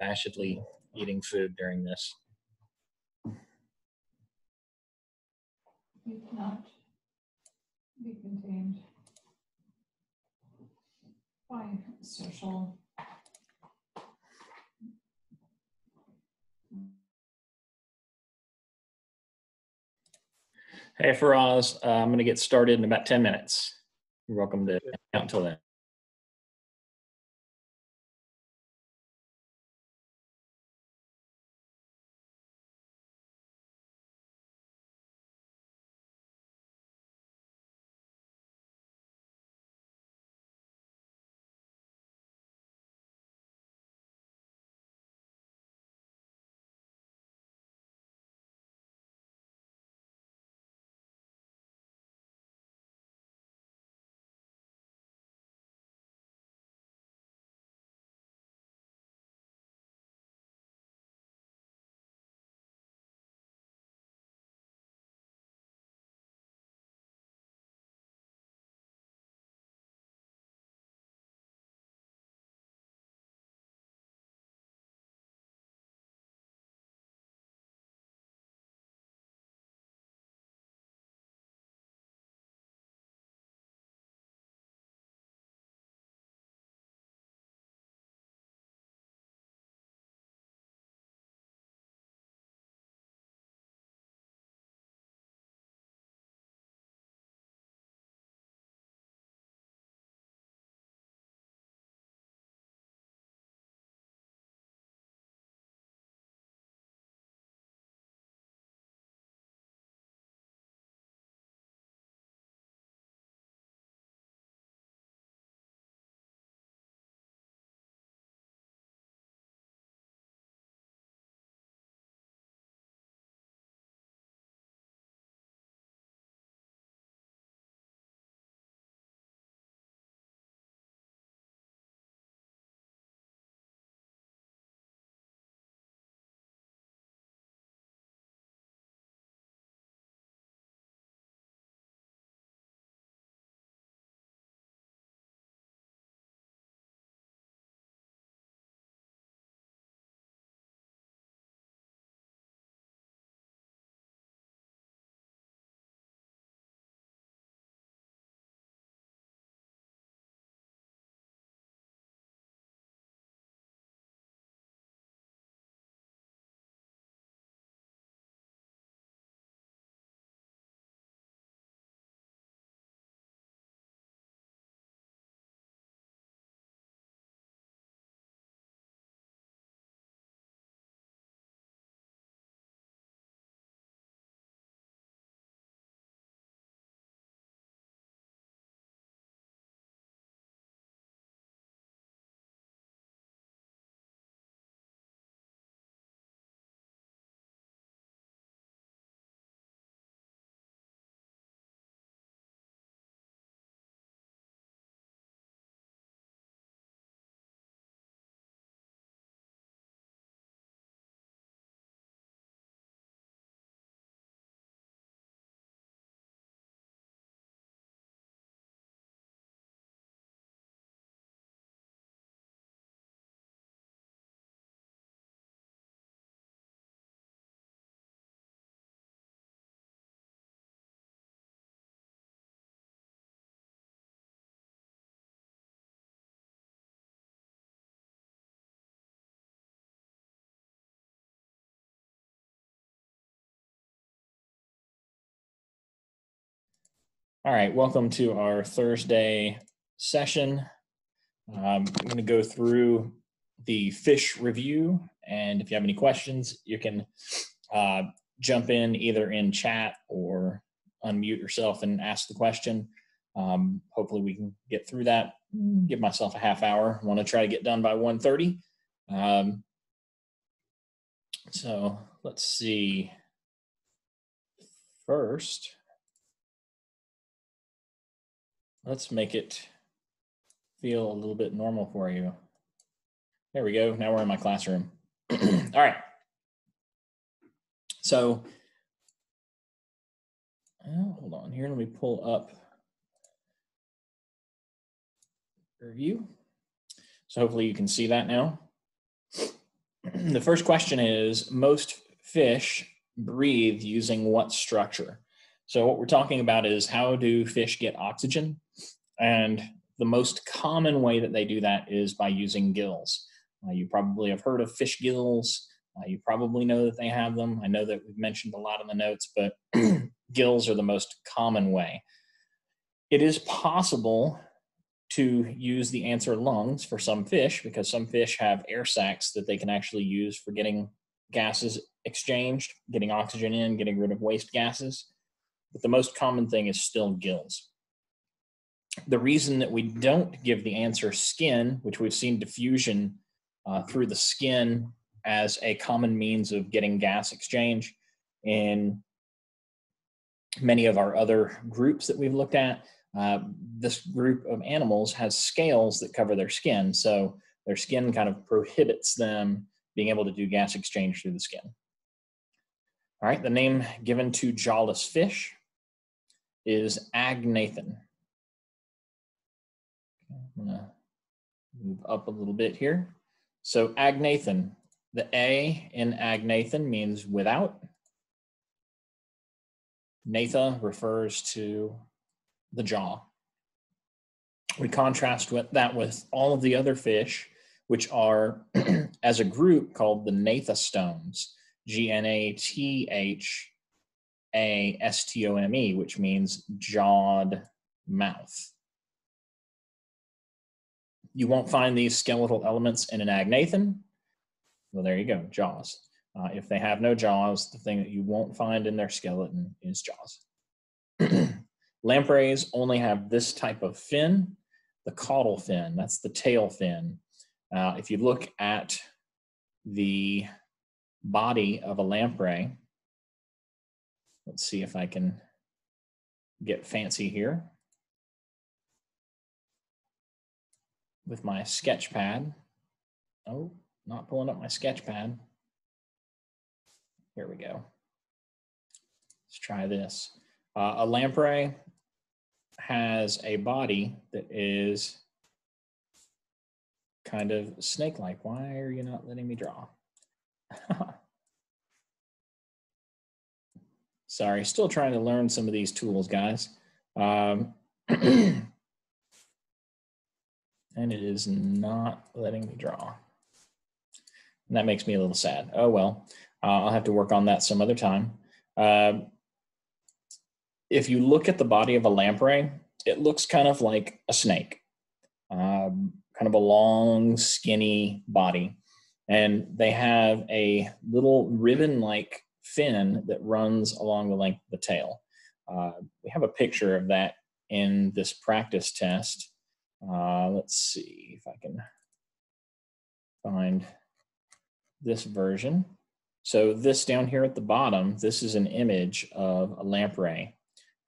unabashedly eating food during this. You cannot be contained by social. Hey, Faraz, uh, I'm going to get started in about 10 minutes. You're welcome to count until then. All right, welcome to our Thursday session. Um, I'm going to go through the fish review, and if you have any questions, you can uh, jump in either in chat or unmute yourself and ask the question. Um, hopefully, we can get through that. Give myself a half hour. Want to try to get done by 1:30. Um, so let's see. First. Let's make it feel a little bit normal for you. There we go. Now we're in my classroom. All right. So, oh, hold on here. Let me pull up review. So hopefully you can see that now. the first question is most fish breathe using what structure? So what we're talking about is how do fish get oxygen? And the most common way that they do that is by using gills. Uh, you probably have heard of fish gills. Uh, you probably know that they have them. I know that we've mentioned a lot in the notes, but gills are the most common way. It is possible to use the answer lungs for some fish because some fish have air sacs that they can actually use for getting gases exchanged, getting oxygen in, getting rid of waste gases. But the most common thing is still gills. The reason that we don't give the answer skin, which we've seen diffusion uh, through the skin as a common means of getting gas exchange in many of our other groups that we've looked at, uh, this group of animals has scales that cover their skin. So their skin kind of prohibits them being able to do gas exchange through the skin. All right, the name given to jawless fish is agnathan. I'm gonna move up a little bit here. So agnathan, the A in agnathan means without. Natha refers to the jaw. We contrast with that with all of the other fish, which are as a group called the gnathostomes, G N A T H A S T O M E, which means jawed mouth. You won't find these skeletal elements in an agnathan. Well, there you go, jaws. Uh, if they have no jaws, the thing that you won't find in their skeleton is jaws. Lampreys only have this type of fin, the caudal fin, that's the tail fin. Uh, if you look at the body of a lamprey, let's see if I can get fancy here with my sketch pad. Oh, not pulling up my sketch pad. Here we go. Let's try this. Uh, a lamprey has a body that is kind of snake-like. Why are you not letting me draw? Sorry, still trying to learn some of these tools, guys. Um, and it is not letting me draw. And that makes me a little sad. Oh, well, uh, I'll have to work on that some other time. Uh, if you look at the body of a lamprey, it looks kind of like a snake, um, kind of a long, skinny body. And they have a little ribbon like fin that runs along the length of the tail. Uh, we have a picture of that in this practice test. Uh, let's see if I can find this version. So this down here at the bottom, this is an image of a lamprey.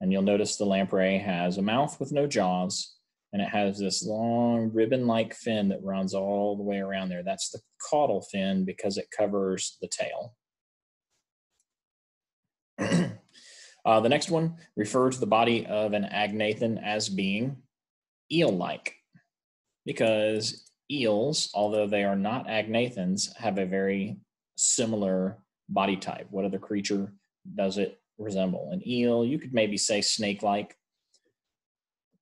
And you'll notice the lamprey has a mouth with no jaws, and it has this long ribbon-like fin that runs all the way around there. That's the caudal fin because it covers the tail. uh, the next one, refer to the body of an agnathan as being eel-like because eels, although they are not agnathans, have a very similar body type. What other creature does it resemble? An eel, you could maybe say snake-like.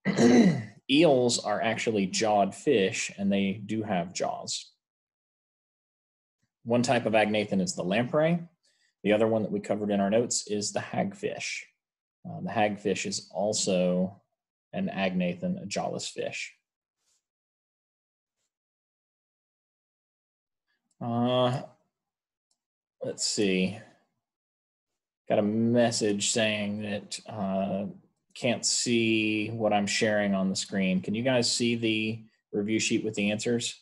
Eels are actually jawed fish and they do have jaws. One type of agnathan is the lamprey. The other one that we covered in our notes is the hagfish. Uh, the hagfish is also an agnathan, a jawless fish. Uh, let's see. Got a message saying that uh, can't see what I'm sharing on the screen. Can you guys see the review sheet with the answers?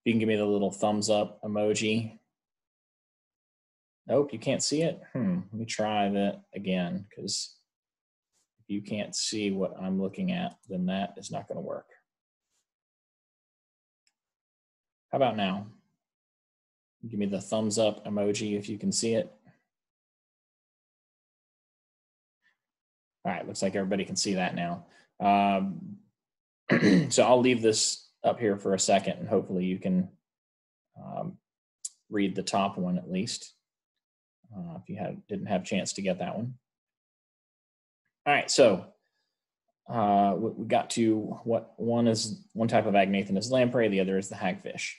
If you can give me the little thumbs up emoji. Nope, you can't see it? Hmm, let me try that again because you can't see what I'm looking at, then that is not going to work. How about now? Give me the thumbs up emoji if you can see it. All right, looks like everybody can see that now. Um, so I'll leave this up here for a second and hopefully you can um, read the top one at least, uh, if you had, didn't have a chance to get that one. All right, so uh, we got to what one is one type of agnathan is lamprey, the other is the hagfish.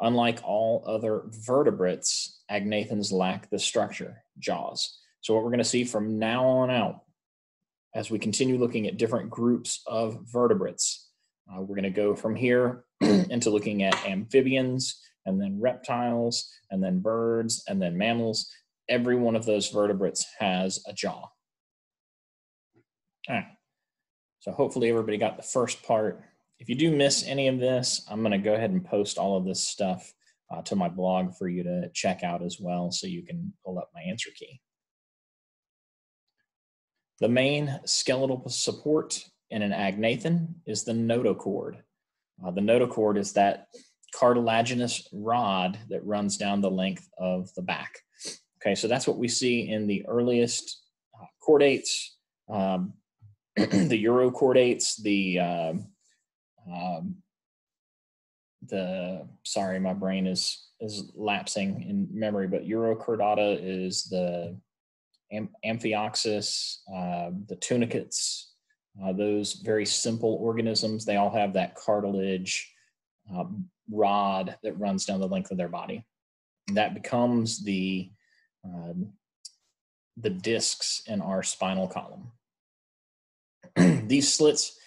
Unlike all other vertebrates, agnathans lack the structure, jaws. So what we're going to see from now on out, as we continue looking at different groups of vertebrates, uh, we're going to go from here into looking at amphibians, and then reptiles, and then birds, and then mammals. Every one of those vertebrates has a jaw. All right. So hopefully everybody got the first part. If you do miss any of this, I'm going to go ahead and post all of this stuff uh, to my blog for you to check out as well so you can pull up my answer key. The main skeletal support in an agnathan is the notochord. Uh, the notochord is that cartilaginous rod that runs down the length of the back. Okay, so that's what we see in the earliest uh, chordates, um, the urochordates, the um, um, the sorry, my brain is is lapsing in memory, but urochordata is the am- amphioxus, uh, the tunicates, uh, those very simple organisms. They all have that cartilage uh, rod that runs down the length of their body. That becomes the the discs in our spinal column. These slits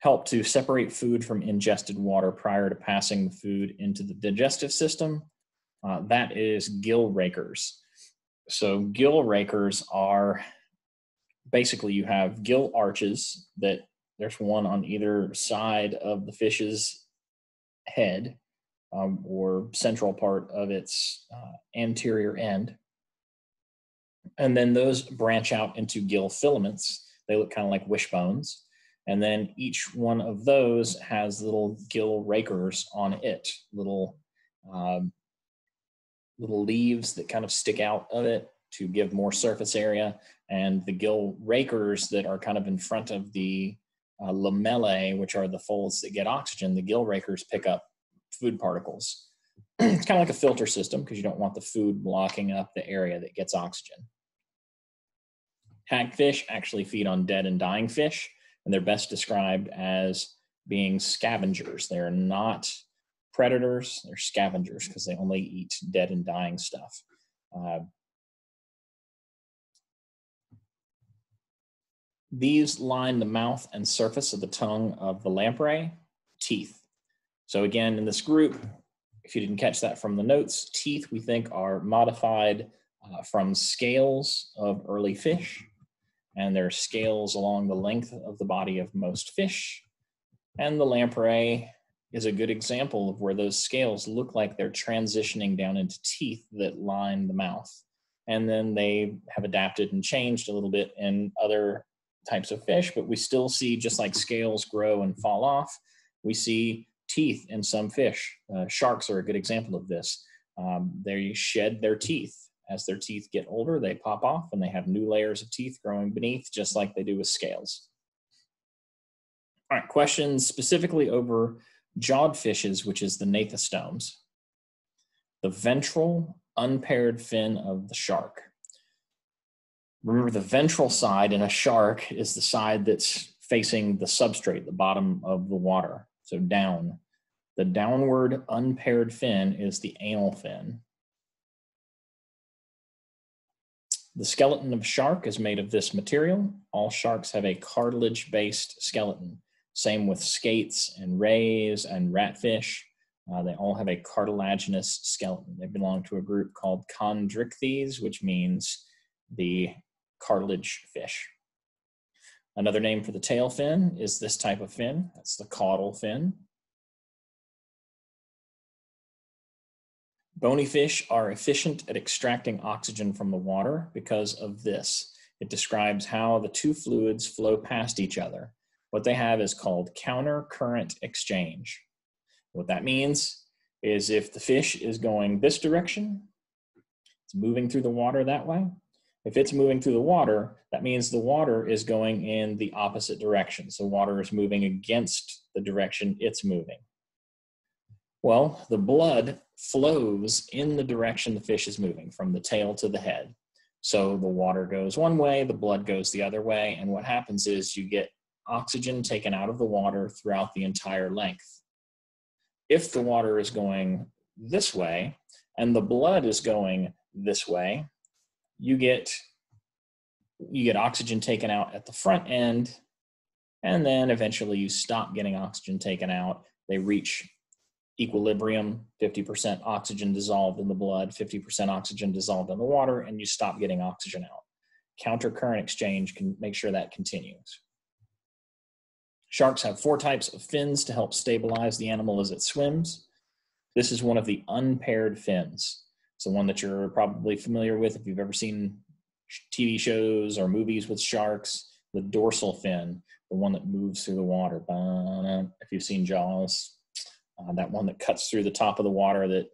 help to separate food from ingested water prior to passing the food into the digestive system. Uh, that is gill rakers. So, gill rakers are basically you have gill arches that there's one on either side of the fish's head um, or central part of its uh, anterior end. And then those branch out into gill filaments. They look kind of like wishbones. And then each one of those has little gill rakers on it, little um, little leaves that kind of stick out of it to give more surface area. And the gill rakers that are kind of in front of the uh, lamellae, which are the folds that get oxygen, the gill rakers pick up food particles. it's kind of like a filter system because you don't want the food blocking up the area that gets oxygen. Hagfish actually feed on dead and dying fish, and they're best described as being scavengers. They're not predators, they're scavengers because they only eat dead and dying stuff. Uh, these line the mouth and surface of the tongue of the lamprey, teeth. So again, in this group, if you didn't catch that from the notes, teeth we think are modified uh, from scales of early fish and there are scales along the length of the body of most fish. And the lamprey is a good example of where those scales look like they're transitioning down into teeth that line the mouth. And then they have adapted and changed a little bit in other types of fish, but we still see just like scales grow and fall off, we see teeth in some fish. Uh, sharks are a good example of this. Um, they shed their teeth as their teeth get older, they pop off and they have new layers of teeth growing beneath, just like they do with scales. All right, questions specifically over jawed fishes, which is the gnathostomes. The ventral unpaired fin of the shark. Remember, the ventral side in a shark is the side that's facing the substrate, the bottom of the water, so down. The downward unpaired fin is the anal fin. The skeleton of shark is made of this material. All sharks have a cartilage based skeleton. Same with skates and rays and ratfish. Uh, they all have a cartilaginous skeleton. They belong to a group called chondrichthyes, which means the cartilage fish. Another name for the tail fin is this type of fin. That's the caudal fin. Bony fish are efficient at extracting oxygen from the water because of this. It describes how the two fluids flow past each other. What they have is called counter current exchange. What that means is if the fish is going this direction, it's moving through the water that way. If it's moving through the water, that means the water is going in the opposite direction. So water is moving against the direction it's moving. Well, the blood flows in the direction the fish is moving from the tail to the head. So the water goes one way, the blood goes the other way. And what happens is you get oxygen taken out of the water throughout the entire length. If the water is going this way and the blood is going this way, you get you get oxygen taken out at the front end and then eventually you stop getting oxygen taken out. They reach equilibrium 50% oxygen dissolved in the blood, 50% oxygen dissolved in the water, and you stop getting oxygen out. Counter current exchange can make sure that continues. Sharks have four types of fins to help stabilize the animal as it swims. This is one of the unpaired fins. It's the one that you're probably familiar with if you've ever seen TV shows or movies with sharks. The dorsal fin, the one that moves through the water. If you've seen Jaws, uh, that one that cuts through the top of the water that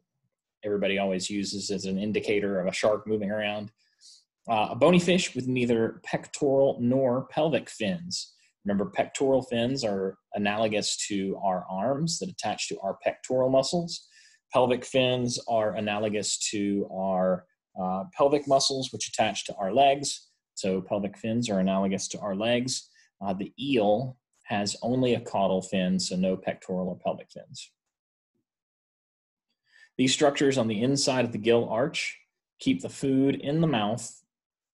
everybody always uses as an indicator of a shark moving around. Uh, a bony fish with neither pectoral nor pelvic fins. Remember, pectoral fins are analogous to our arms that attach to our pectoral muscles. Pelvic fins are analogous to our uh, pelvic muscles, which attach to our legs. So, pelvic fins are analogous to our legs. Uh, the eel has only a caudal fin, so no pectoral or pelvic fins. These structures on the inside of the gill arch keep the food in the mouth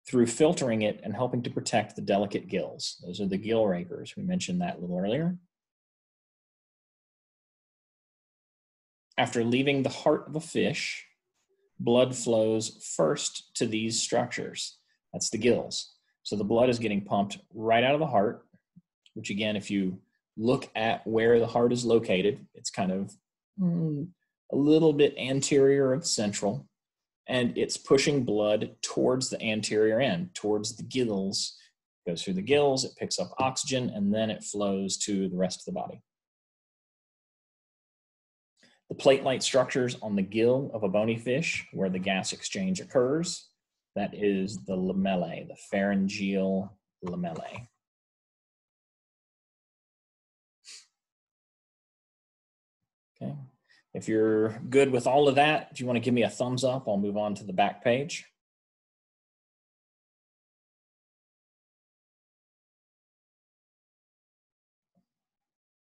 through filtering it and helping to protect the delicate gills. Those are the gill rakers. We mentioned that a little earlier. After leaving the heart of a fish, blood flows first to these structures. That's the gills. So the blood is getting pumped right out of the heart which again, if you look at where the heart is located, it's kind of mm, a little bit anterior of central, and it's pushing blood towards the anterior end, towards the gills. It goes through the gills, it picks up oxygen, and then it flows to the rest of the body. The plate-like structures on the gill of a bony fish, where the gas exchange occurs, that is the lamellae, the pharyngeal lamellae. Okay. If you're good with all of that, if you want to give me a thumbs up, I'll move on to the back page.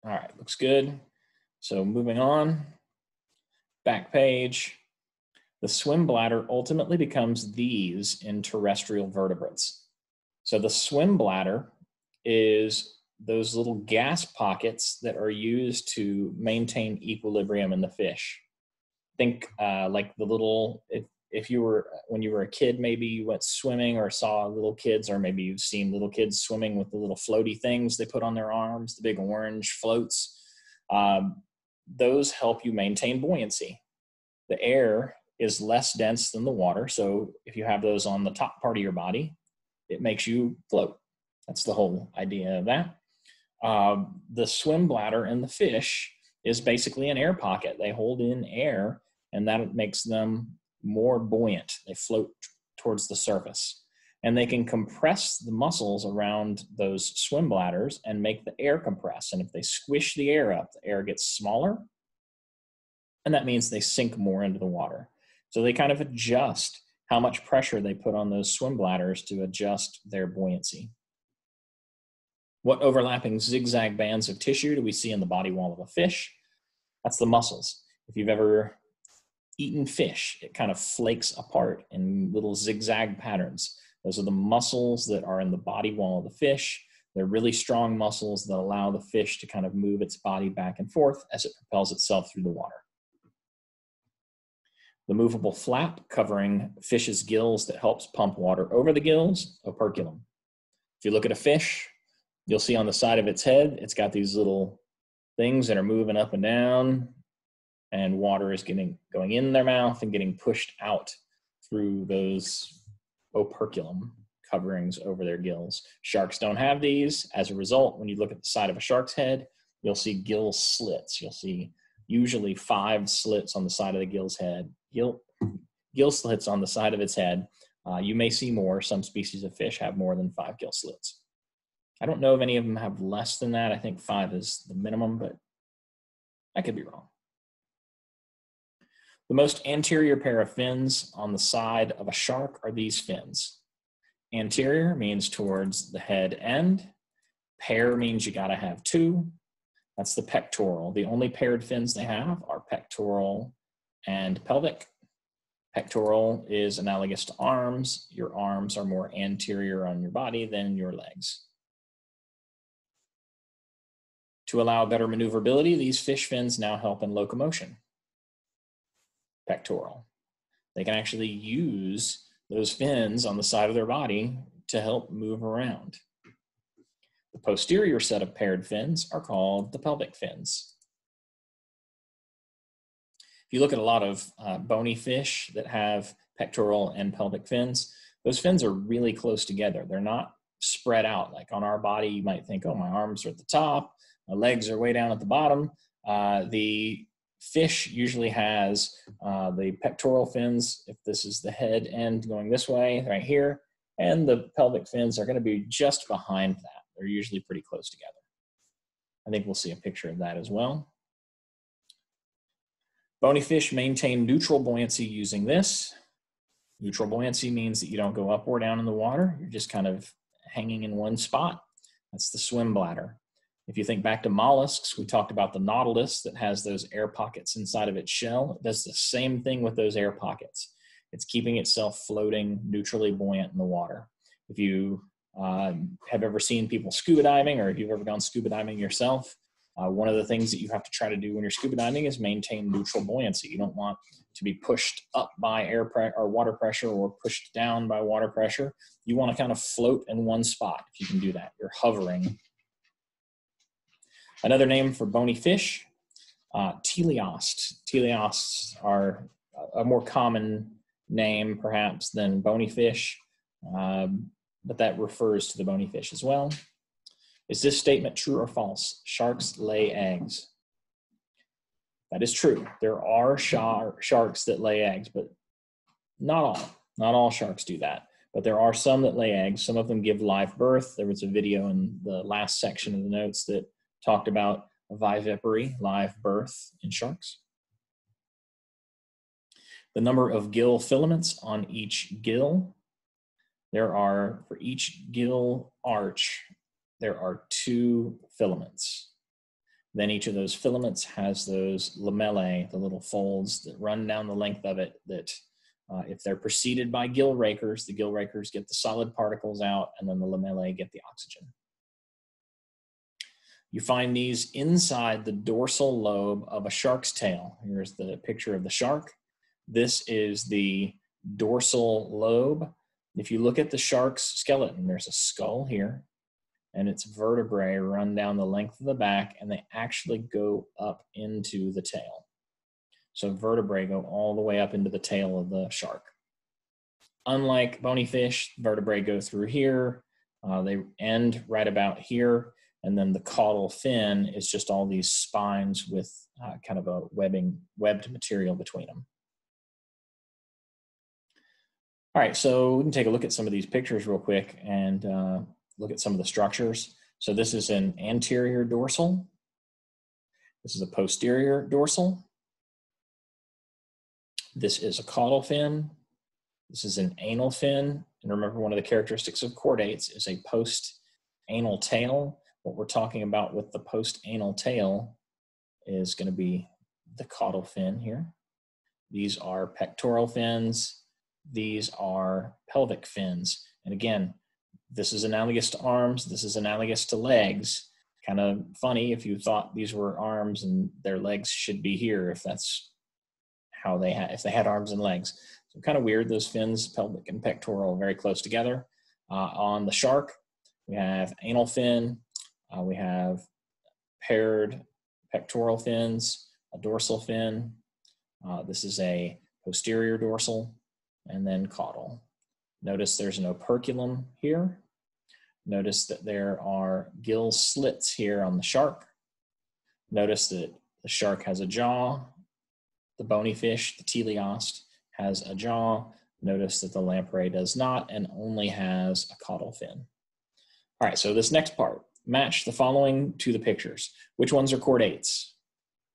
All right, looks good. So moving on, back page. The swim bladder ultimately becomes these in terrestrial vertebrates. So the swim bladder is those little gas pockets that are used to maintain equilibrium in the fish. Think uh, like the little, if, if you were, when you were a kid, maybe you went swimming or saw little kids, or maybe you've seen little kids swimming with the little floaty things they put on their arms, the big orange floats. Um, those help you maintain buoyancy. The air is less dense than the water. So if you have those on the top part of your body, it makes you float. That's the whole idea of that. Um, the swim bladder in the fish is basically an air pocket. They hold in air, and that makes them more buoyant. They float towards the surface. And they can compress the muscles around those swim bladders and make the air compress. And if they squish the air up, the air gets smaller. And that means they sink more into the water. So they kind of adjust how much pressure they put on those swim bladders to adjust their buoyancy. What overlapping zigzag bands of tissue do we see in the body wall of a fish? That's the muscles. If you've ever eaten fish, it kind of flakes apart in little zigzag patterns. Those are the muscles that are in the body wall of the fish. They're really strong muscles that allow the fish to kind of move its body back and forth as it propels itself through the water. The movable flap covering fish's gills that helps pump water over the gills, operculum. If you look at a fish, you'll see on the side of its head, it's got these little things that are moving up and down, and water is getting going in their mouth and getting pushed out through those operculum coverings over their gills. Sharks don't have these. As a result, when you look at the side of a shark's head, you'll see gill slits. You'll see usually five slits on the side of the gill's head, gill, gill slits on the side of its head. Uh, you may see more. Some species of fish have more than five gill slits. I don't know if any of them have less than that. I think five is the minimum, but I could be wrong. The most anterior pair of fins on the side of a shark are these fins. Anterior means towards the head end. Pair means you got to have two. That's the pectoral. The only paired fins they have are pectoral and pelvic. Pectoral is analogous to arms. Your arms are more anterior on your body than your legs. To allow better maneuverability, these fish fins now help in locomotion. Pectoral. They can actually use those fins on the side of their body to help move around. The posterior set of paired fins are called the pelvic fins. If you look at a lot of uh, bony fish that have pectoral and pelvic fins, those fins are really close together. They're not spread out. Like on our body, you might think, oh, my arms are at the top, legs are way down at the bottom. Uh, the fish usually has uh, the pectoral fins, if this is the head end going this way, right here, and the pelvic fins are going to be just behind that. They're usually pretty close together. I think we'll see a picture of that as well. Bony fish maintain neutral buoyancy using this. Neutral buoyancy means that you don't go up or down in the water. You're just kind of hanging in one spot. That's the swim bladder. If you think back to mollusks, we talked about the nautilus that has those air pockets inside of its shell. Does the same thing with those air pockets. It's keeping itself floating neutrally buoyant in the water. If you uh, have ever seen people scuba diving or if you've ever gone scuba diving yourself, uh, one of the things that you have to try to do when you're scuba diving is maintain neutral buoyancy. You don't want to be pushed up by air pre- or water pressure or pushed down by water pressure. You want to kind of float in one spot if you can do that. You're hovering Another name for bony fish, uh, teleost. Teleosts are a more common name, perhaps, than bony fish, um, but that refers to the bony fish as well. Is this statement true or false? Sharks lay eggs. That is true. There are shar- sharks that lay eggs, but not all. Not all sharks do that. But there are some that lay eggs. Some of them give live birth. There was a video in the last section of the notes that talked about vivipary, live birth in sharks. The number of gill filaments on each gill. There are, for each gill arch, there are two filaments. Then each of those filaments has those lamellae, the little folds that run down the length of it that uh, if they're preceded by gill rakers, the gill rakers get the solid particles out and then the lamellae get the oxygen. You find these inside the dorsal lobe of a shark's tail. Here's the picture of the shark. This is the dorsal lobe. If you look at the shark's skeleton, there's a skull here, and its vertebrae run down the length of the back, and they actually go up into the tail. So vertebrae go all the way up into the tail of the shark. Unlike bony fish, vertebrae go through here. Uh, they end right about here and then the caudal fin is just all these spines with uh, kind of a webbing webbed material between them all right so we can take a look at some of these pictures real quick and uh, look at some of the structures. So this is an anterior dorsal. This is a posterior dorsal. This is a caudal fin. This is an anal fin. And remember one of the characteristics of chordates is a post anal tail what we're talking about with the post-anal tail is going to be the caudal fin here. These are pectoral fins. These are pelvic fins. And again, this is analogous to arms. This is analogous to legs. Kind of funny if you thought these were arms and their legs should be here if that's how they had, if they had arms and legs. So kind of weird, those fins, pelvic and pectoral, very close together. Uh, on the shark, we have anal fin, uh, we have paired pectoral fins, a dorsal fin. Uh, this is a posterior dorsal, and then caudal. Notice there's an operculum here. Notice that there are gill slits here on the shark. Notice that the shark has a jaw. The bony fish, the teleost, has a jaw. Notice that the lamprey does not and only has a caudal fin. All right, so this next part, match the following to the pictures. Which ones are chordates?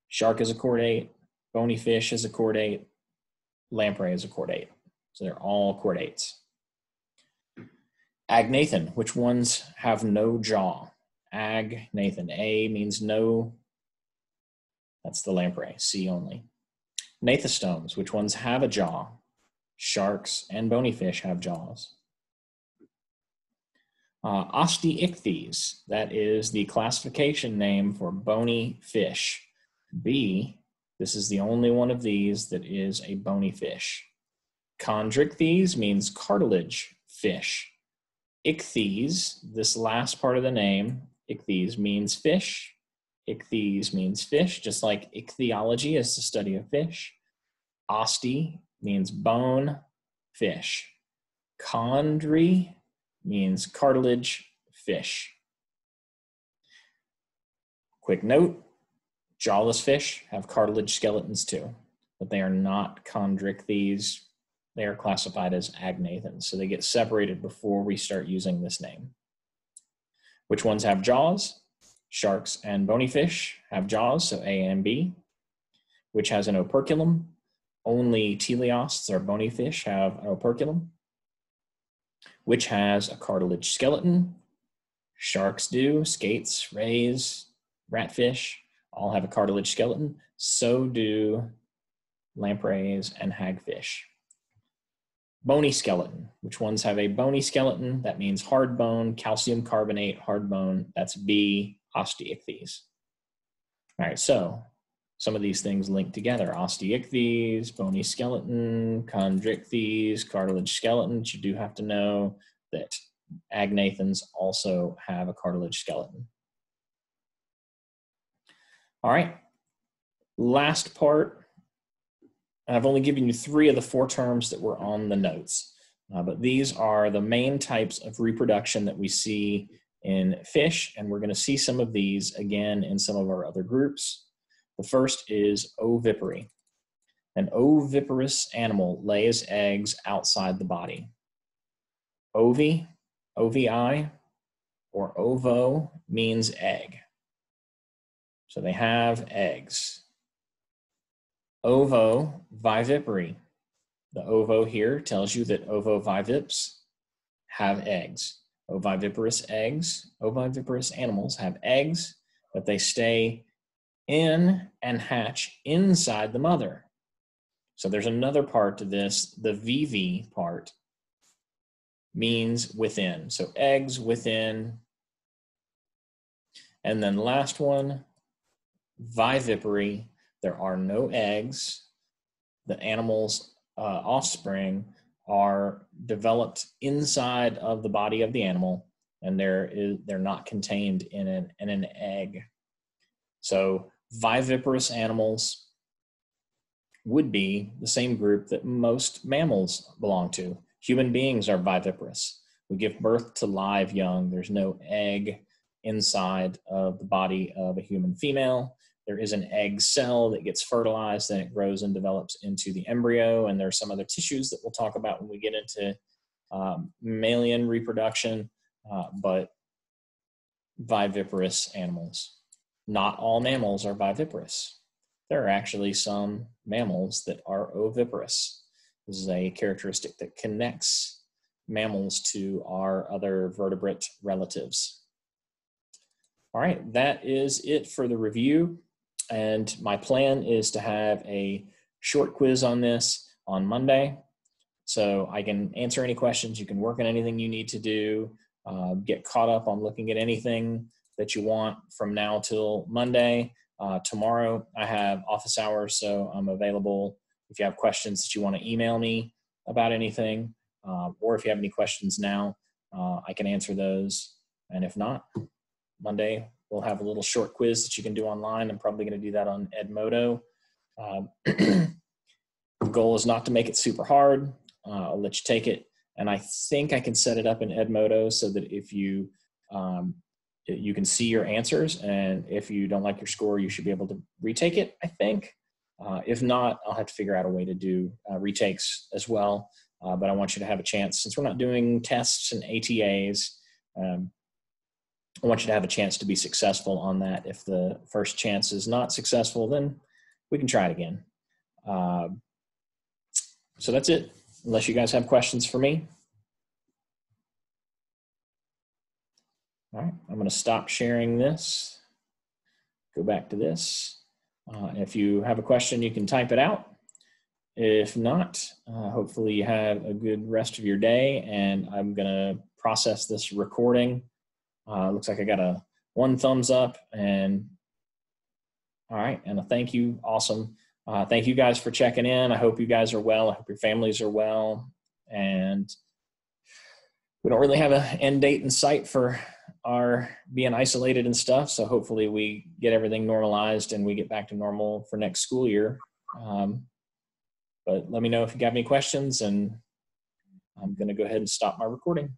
Shark is a chordate, bony fish is a chordate, lamprey is a chordate. So they're all chordates. Agnathan, which ones have no jaw? Agnathan. A means no. That's the lamprey. C only. Gnathostomes, which ones have a jaw? Sharks and bony fish have jaws. Uh, Osteichthyes, that is the classification name for bony fish. B, this is the only one of these that is a bony fish. Chondrichthyes means cartilage fish. Ichthyes, this last part of the name, ichthyes means fish. Ichthyes means fish, just like ichthyology is the study of fish. Osti means bone, fish. Chondri means cartilage, fish. Quick note, jawless fish have cartilage skeletons too, but they are not chondrichthyes. They are classified as agnathans, so they get separated before we start using this name. Which ones have jaws? Sharks and bony fish have jaws, so A and B. Which has an operculum? Only teleosts or bony fish have an operculum which has a cartilage skeleton. Sharks do, skates, rays, ratfish all have a cartilage skeleton. So do lampreys and hagfish. Bony skeleton. Which ones have a bony skeleton? That means hard bone, calcium carbonate, hard bone. That's B, osteichthyes. All right, so some of these things link together. Osteichthyes, bony skeleton, chondrichthyes, cartilage skeleton. You do have to know that agnathans also have a cartilage skeleton. All right, last part. I've only given you three of the four terms that were on the notes, uh, but these are the main types of reproduction that we see in fish, and we're going to see some of these again in some of our other groups. The first is ovipary. An oviparous animal lays eggs outside the body. Ovi, OVI, or ovo means egg. So they have eggs. Ovo vivipary. The ovo here tells you that ovovivips have eggs. Oviviparous eggs, oviviparous animals have eggs, but they stay in and hatch inside the mother. So there's another part to this, the VV part means within. So eggs within. And then last one, vivipary. There are no eggs. The animal's uh, offspring are developed inside of the body of the animal, and they're they're not contained in an in an egg. So viviparous animals would be the same group that most mammals belong to. Human beings are viviparous. We give birth to live young. There's no egg inside of the body of a human female. There is an egg cell that gets fertilized, then it grows and develops into the embryo. And there are some other tissues that we'll talk about when we get into um, mammalian reproduction, uh, but viviparous animals. Not all mammals are viviparous. There are actually some mammals that are oviparous. This is a characteristic that connects mammals to our other vertebrate relatives. All right, that is it for the review. And my plan is to have a short quiz on this on Monday. So I can answer any questions. You can work on anything you need to do, uh, get caught up on looking at anything that you want from now till Monday. Uh, tomorrow I have office hours, so I'm available if you have questions that you want to email me about anything, uh, or if you have any questions now, uh, I can answer those. And if not, Monday we'll have a little short quiz that you can do online. I'm probably going to do that on Edmodo. Um, the goal is not to make it super hard. Uh, I'll let you take it. And I think I can set it up in Edmodo so that if you um, you can see your answers. And if you don't like your score, you should be able to retake it, I think. Uh, if not, I'll have to figure out a way to do uh, retakes as well. Uh, but I want you to have a chance, since we're not doing tests and ATAs, um, I want you to have a chance to be successful on that. If the first chance is not successful, then we can try it again. Uh, so that's it, unless you guys have questions for me. All right, I'm going to stop sharing this. Go back to this. Uh, if you have a question, you can type it out. If not, uh, hopefully you have a good rest of your day. And I'm going to process this recording. Uh, looks like I got a one thumbs up and all right, and a thank you. Awesome. Uh, thank you guys for checking in. I hope you guys are well. I hope your families are well. And we don't really have an end date in sight for our being isolated and stuff. So hopefully we get everything normalized and we get back to normal for next school year. Um, but let me know if you got any questions, and I'm going to go ahead and stop my recording.